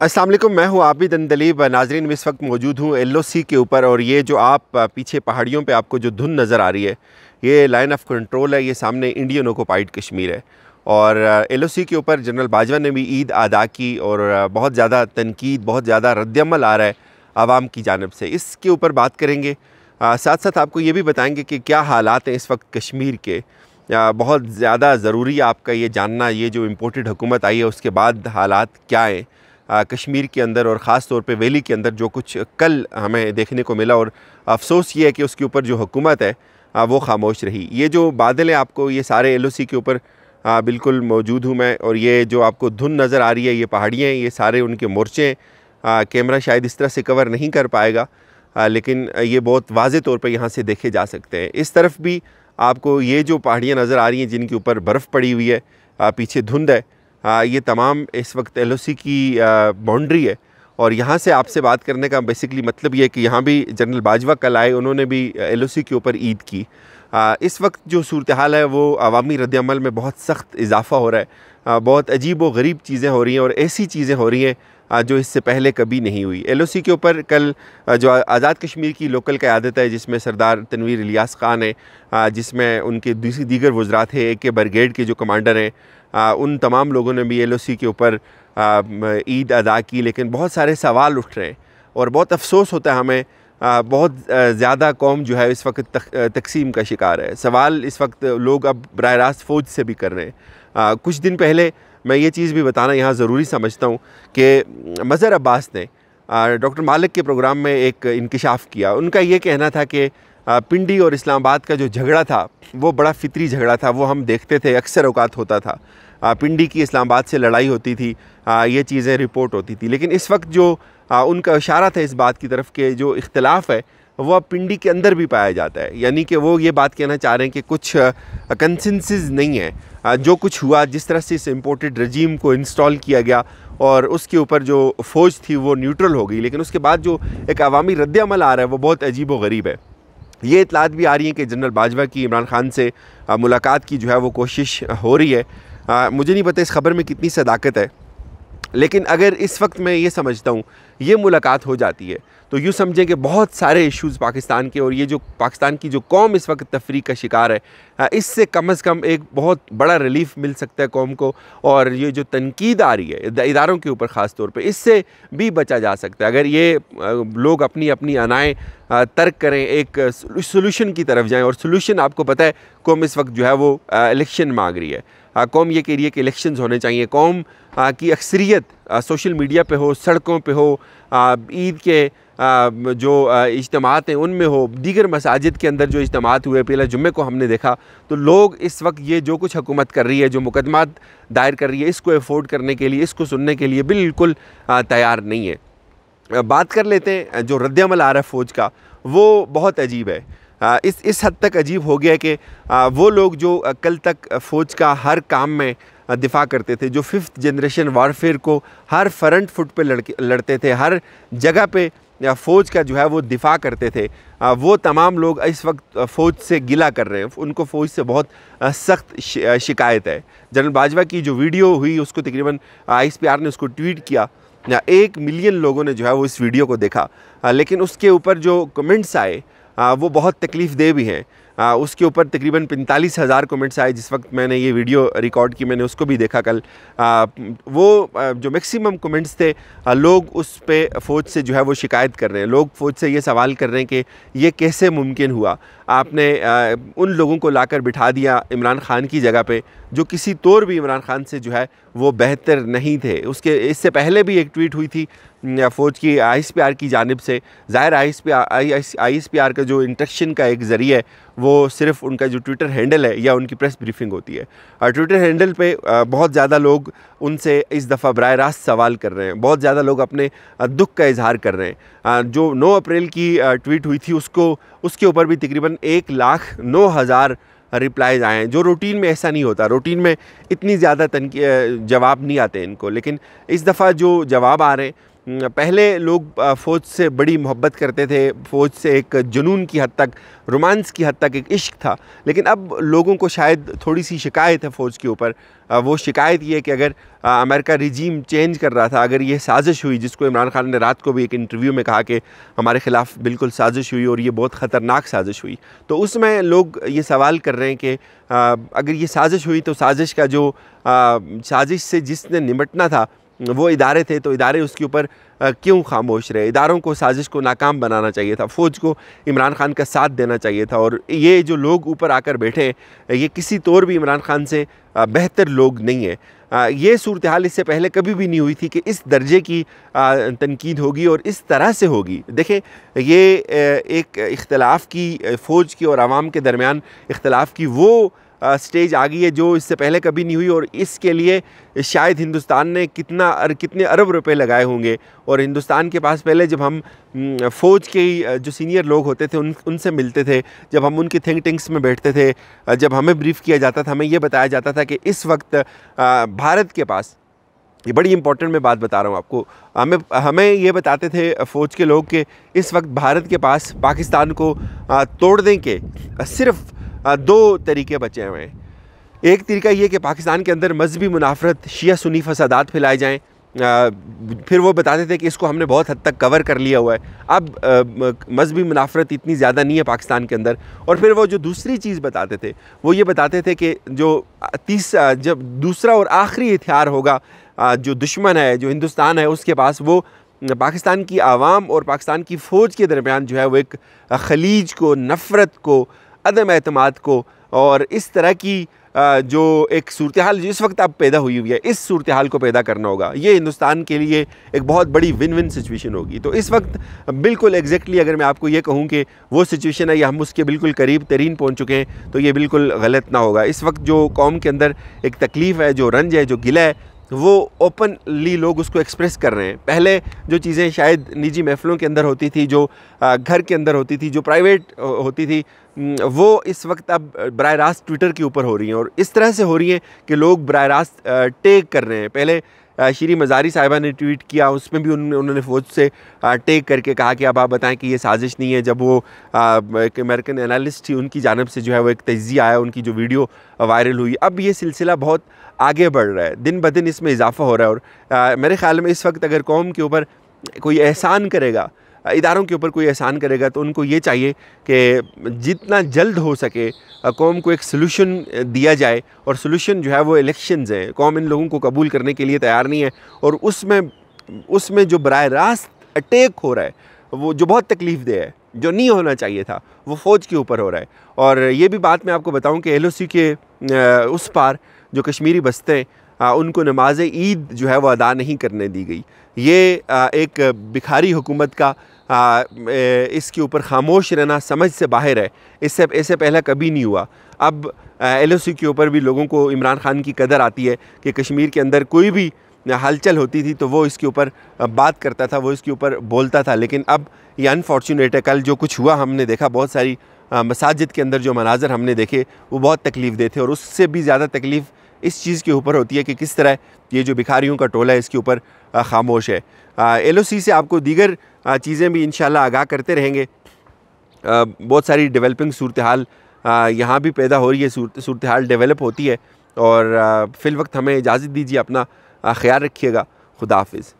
असलम मैं हूँ आबिद अंदलीब नाजरीन, में इस वक्त मौजूद हूँ एल के ऊपर और ये जो आप पीछे पहाड़ियों पे आपको जो धुन नज़र आ रही है, ये लाइन ऑफ़ कंट्रोल है, ये सामने इंडियन ओकोपाइड कश्मीर है। और एलओसी के ऊपर जनरल बाजवा ने भी ईद अदा की और बहुत ज़्यादा तनकीद, बहुत ज़्यादा रद्दमल आ रहा है आवाम की जानब से। इसके ऊपर बात करेंगे। साथ साथ आपको ये भी बताएँगे कि क्या हालात हैं इस वक्त कश्मीर के। बहुत ज़्यादा ज़रूरी आपका ये जानना, ये जो इम्पोर्टेड हुकूमत आई है, उसके बाद हालात क्या हैं? कश्मीर के अंदर और ख़ास तौर पे वैली के अंदर जो कुछ कल हमें देखने को मिला और अफसोस ये है कि उसके ऊपर जो हुकूमत है वो खामोश रही। ये जो बादल हैं आपको ये सारे एलओसी के ऊपर बिल्कुल मौजूद हूँ मैं और ये जो आपको धुन नज़र आ रही है ये पहाड़ियाँ ये सारे उनके मोर्चे कैमरा शायद इस तरह से कवर नहीं कर पाएगा आ, लेकिन ये बहुत वाज तौर पर यहाँ से देखे जा सकते हैं। इस तरफ़ भी आपको ये जो पहाड़ियाँ नज़र आ रही हैं जिनके ऊपर बर्फ़ पड़ी हुई है आ, पीछे धुंध है आ, ये तमाम इस वक्त एलओसी की बाउंड्री है। और यहाँ से आपसे बात करने का बेसिकली मतलब ये है कि यहाँ भी जनरल बाजवा कल आए उन्होंने भी एलओसी के ऊपर ईद की। आ, इस वक्त जो सूरत हाल है वो अवामी रद्दमल में बहुत सख्त इजाफ़ा हो रहा है। आ, बहुत अजीब व गरीब चीज़ें हो रही हैं और ऐसी चीज़ें हो रही हैं जो इससे पहले कभी नहीं हुई। एलओसी के ऊपर कल जो आज़ाद कश्मीर की लोकल क़्यादत है, जिसमें सरदार तनवीर इलियास ख़ान है जिसमें उनके दूसरी दीगर वज्रा थे ए के ब्रिगेड के जो कमांडर हैं उन तमाम लोगों ने भी एलओसी के ऊपर ईद अदा की, लेकिन बहुत सारे सवाल उठ रहे हैं और बहुत अफसोस होता है हमें बहुत ज़्यादा कौम जो है इस वक्त तक, तकसीम का शिकार है। सवाल इस वक्त लोग अब बर रास्त फ़ौज से भी कर रहे हैं। कुछ दिन पहले मैं ये चीज़ भी बताना यहाँ ज़रूरी समझता हूँ कि मज़र अब्बास ने डॉक्टर मालिक के प्रोग्राम में एक इंकशाफ किया। उनका ये कहना था कि पिंडी और इस्लामाबाद का जो झगड़ा था वो बड़ा फितरी झगड़ा था वो हम देखते थे अक्सर अवकात होता था। पिंडी की इस्लामाबाद से लड़ाई होती थी ये चीज़ें रिपोर्ट होती थी। लेकिन इस वक्त जो उनका इशारा था इस बात की तरफ़ के जो इख्तलाफ है वह पिंडी के अंदर भी पाया जाता है। यानी कि वो ये बात कहना चाह रहे हैं कि कुछ कंसेंसिस नहीं है। जो कुछ हुआ, जिस तरह से इस इम्पोर्टेड रजीम को इंस्टॉल किया गया और उसके ऊपर जो फ़ौज थी, वो न्यूट्रल हो गई। लेकिन उसके बाद जो एक अवामी रद्दमल आ रहा है, वो बहुत अजीब व गरीब है। ये इतलात भी आ रही हैं कि जनरल बाजवा की, इमरान खान से मुलाकात की जो है, वो कोशिश हो रही है। मुझे नहीं पता इस खबर में कितनी सदाकत है। लेकिन अगर इस वक्त मैं ये समझता हूँ, ये मुलाकात हो जाती है तो यूँ समझें कि बहुत सारे इश्यूज़ पाकिस्तान के और ये जो पाकिस्तान की जो कौम इस वक्त तफरी का शिकार है इससे कम अज़ कम एक बहुत बड़ा रिलीफ मिल सकता है कौम को और ये जो तनकीद आ रही है इदारों के ऊपर ख़ास तौर पे, इससे भी बचा जा सकता है। अगर ये लोग अपनी अपनी अनाएँ तर्क करें, एक सोल्यूशन की तरफ़ जाएँ और सोल्यूशन आपको पता है, कौम इस वक्त जो है वो इलेक्शन मांग रही है। कौम ये कह रही है कि इलेक्शन होने चाहिए, कौम की अक्सरियत सोशल मीडिया पे हो, सड़कों पे हो ईद के जो इज्तमात हैं, उनमें हो, दीगर मसाजिद के अंदर जो इज्तमात हुए, पहले जुम्मे को हमने देखा तो लोग इस वक्त ये जो कुछ हुकूमत कर रही है, जो मुकदमात दायर कर रही है, इसको अफोर्ड करने के लिए, इसको सुनने के लिए बिल्कुल तैयार नहीं है। बात कर लेते हैं, जो रद्दमल आ रहा है फ़ौज का, वो बहुत अजीब है। इस इस हद तक अजीब हो गया कि वो लोग जो कल तक फ़ौज का हर काम में दिफा करते थे, जो फिफ्थ जनरेशन वारफेयर को हर फ्रंट फुट पे लड़के, लड़ते थे, हर जगह पे फ़ौज का जो है वो दिफा करते थे। वो तमाम लोग इस वक्त फ़ौज से गिला कर रहे हैं। उनको फ़ौज से बहुत सख्त शिकायत है। जनरल बाजवा की जो वीडियो हुई, उसको तकरीबन आईएसपीआर ने उसको ट्वीट किया। एक मिलियन लोगों ने जो है वो इस वीडियो को देखा। लेकिन उसके ऊपर जो कमेंट्स आए वो बहुत तकलीफ़ दे भी हैं। आ, उसके ऊपर तकरीबन पैंतालीस हज़ार कमेंट्स आए जिस वक्त मैंने ये वीडियो रिकॉर्ड की मैंने उसको भी देखा कल। आ, वो जो मैक्सिमम कमेंट्स थे आ, लोग उस पर फ़ौज से जो है वो शिकायत कर रहे हैं। लोग फ़ौज से ये सवाल कर रहे हैं कि ये कैसे मुमकिन हुआ? आपने आ, उन लोगों को लाकर बिठा दिया इमरान ख़ान की जगह पे जो किसी तौर भी इमरान ख़ान से जो है वो बेहतर नहीं थे। उसके इससे पहले भी एक ट्वीट हुई थी फ़ौज की आई एस पी आर की जानब से। ज़ाहिर I S P I S P R का जो इंट्रक्शन का एक ज़रिए वो सिर्फ़ उनका जो ट्विटर हैंडल है, या उनकी प्रेस ब्रीफिंग होती है। और ट्विटर हैंडल पे बहुत ज़्यादा लोग उनसे इस दफ़ा बर रास्त सवाल कर रहे हैं। बहुत ज़्यादा लोग अपने दुख का इजहार कर रहे हैं। जो 9 अप्रैल की ट्वीट हुई थी, उसको, उसके ऊपर भी तकरीबन एक लाख नौ हज़ार रिप्लाइज आए हैं, जो रूटीन में ऐसा नहीं होता। रूटीन में इतनी ज़्यादा तन जवाब नहीं आते इनको। लेकिन इस दफ़ा जो जवाब आ रहे हैं पहले लोग फ़ौज से बड़ी मोहब्बत करते थे। फ़ौज से एक जुनून की हद तक, रोमांस की हद तक एक इश्क था। लेकिन अब लोगों को शायद थोड़ी सी शिकायत है फ़ौज के ऊपर। वो शिकायत ये कि अगर अमेरिका रिजीम चेंज कर रहा था, अगर ये साजिश हुई, जिसको इमरान खान ने रात को भी एक इंटरव्यू में कहा कि हमारे ख़िलाफ़ बिल्कुल साजिश हुई और ये बहुत ख़तरनाक साजिश हुई। तो उसमें लोग ये सवाल कर रहे हैं कि अगर ये साजिश हुई तो साजिश का जो साजिश से जिसने निमटना था वो इदारे थे तो इदारे उसके ऊपर क्यों खामोश रहे? इदारों को साजिश को नाकाम बनाना चाहिए था, फ़ौज को इमरान खान का साथ देना चाहिए था। और ये जो लोग ऊपर आकर बैठे हैं, ये किसी तौर भी इमरान खान से बेहतर लोग नहीं हैं। ये सूरत हाल इससे पहले कभी भी नहीं हुई थी कि इस दर्जे की तनकीद होगी और इस तरह से होगी। देखें, ये एक इख्तलाफ की फ़ौज की और आवाम के दरमियान इख्तलाफ की वो स्टेज आ गई है जो इससे पहले कभी नहीं हुई और इसके लिए शायद हिंदुस्तान ने कितना अर, कितने अरब रुपए लगाए होंगे। और हिंदुस्तान के पास पहले जब हम फ़ौज के जो सीनियर लोग होते थे उन उनसे मिलते थे जब हम उनके थिंक टेंक्स में बैठते थे जब हमें ब्रीफ़ किया जाता था हमें ये बताया जाता था कि इस वक्त भारत के पास ये बड़ी इंपॉर्टेंट मैं बात बता रहा हूँ आपको हमें हमें ये बताते थे फ़ौज के लोग कि इस वक्त भारत के पास पाकिस्तान को तोड़ दें के सिर्फ़ दो तरीके बचे हुए हैं। एक तरीका ये कि पाकिस्तान के अंदर मजहबी मुनाफरत, शिया सुनी फसादात फैलाए जाएँ। फिर वो बताते थे कि इसको हमने बहुत हद तक कवर कर लिया हुआ है। अब मजहबी मुनाफरत इतनी ज़्यादा नहीं है पाकिस्तान के अंदर। और फिर वो जो दूसरी चीज़ बताते थे, वो ये बताते थे कि जो तीस जब दूसरा और आखिरी हथियार होगा जो दुश्मन है, जो हिंदुस्तान है, उसके पास वो पाकिस्तान की आवाम और पाकिस्तान की फ़ौज के दरमियान जो है वो एक खलीज को, नफ़रत को अदम अतमाद को। और इस तरह की जो एक सूरत हाल जिस वक्त अब पैदा हुई हुई है, इस सूरत हाल को पैदा करना होगा। ये हिंदुस्तान के लिए एक बहुत बड़ी विन विन सिचुएशन होगी। तो इस वक्त बिल्कुल एग्जैक्टली अगर मैं आपको ये कहूँ कि वो सिचुएशन है, या हम उसके बिल्कुल करीब तरीन पहुँच चुके हैं तो ये बिल्कुल गलत ना होगा। इस वक्त जो कौम के अंदर एक तकलीफ़ है, जो रंज है, जो गिला है, वो ओपनली लोग उसको एक्सप्रेस कर रहे हैं। पहले जो चीज़ें शायद निजी महफ़लों के अंदर होती थी, जो घर के अंदर होती थी, जो प्राइवेट होती थी वो इस वक्त अब बर रास्त ट्विटर के ऊपर हो रही हैं और इस तरह से हो रही हैं कि लोग बर रास्त टेक कर रहे हैं। पहले श्री मज़ारी साहिबा ने ट्वीट किया, उसमें भी उन्होंने उन्होंने फ़ौज से टेक करके कहा कि अब आप बताएँ कि ये साजिश नहीं है। जब वो एक अमेरिकन एनालिस्ट थी, उनकी जानब से जो है वो एक तजिया आया, उनकी जो वीडियो वायरल हुई। अब ये सिलसिला बहुत आगे बढ़ रहा है, दिन ब दिन इसमें इजाफा हो रहा है और मेरे ख्याल में इस वक्त अगर कौम के ऊपर कोई एहसान करेगा इदारों के ऊपर कोई एहसान करेगा तो उनको ये चाहिए कि जितना जल्द हो सके कौम को एक सलूशन दिया जाए और सलूशन जो है वो इलेक्शंस हैं। कौम इन लोगों को कबूल करने के लिए तैयार नहीं है और उसमें उसमें जो बर रास्त अटैक हो रहा है, वो जो बहुत तकलीफ़ दे है, जो नहीं होना चाहिए था, वो फ़ौज के ऊपर हो रहा है। और ये भी बात मैं आपको बताऊँ कि एलओसी के उस पार जो कश्मीरी बस्ते उनको नमाज़ ईद जो है वो अदा नहीं करने दी गई। ये एक भिखारी हुकूमत का इसके ऊपर खामोश रहना समझ से बाहर है। इससे ऐसे पहले कभी नहीं हुआ। अब एलओसी के ऊपर भी लोगों को इमरान खान की कदर आती है कि कश्मीर के अंदर कोई भी हलचल होती थी तो वो इसके ऊपर बात करता था, वो इसके ऊपर बोलता था। लेकिन अब ये अनफॉर्चुनेट है। कल जो कुछ हुआ हमने देखा, बहुत सारी मसाजिद के अंदर जो मनाजर हमने देखे, वो बहुत तकलीफ़ दे थे और उससे भी ज़्यादा तकलीफ़ इस चीज़ के ऊपर होती है कि किस तरह ये जो भिखारियों का टोला है, इसके ऊपर खामोश है। एलओसी से आपको दीगर चीज़ें भी इन आगाह करते रहेंगे। बहुत सारी डेवलपिंग सूरत हाल यहाँ भी पैदा हो रही है, सूरत हाल डेवलप होती है। और फ़िल वक्त हमें इजाज़त दीजिए, अपना ख्याल रखिएगा। खुदा हाफिज़।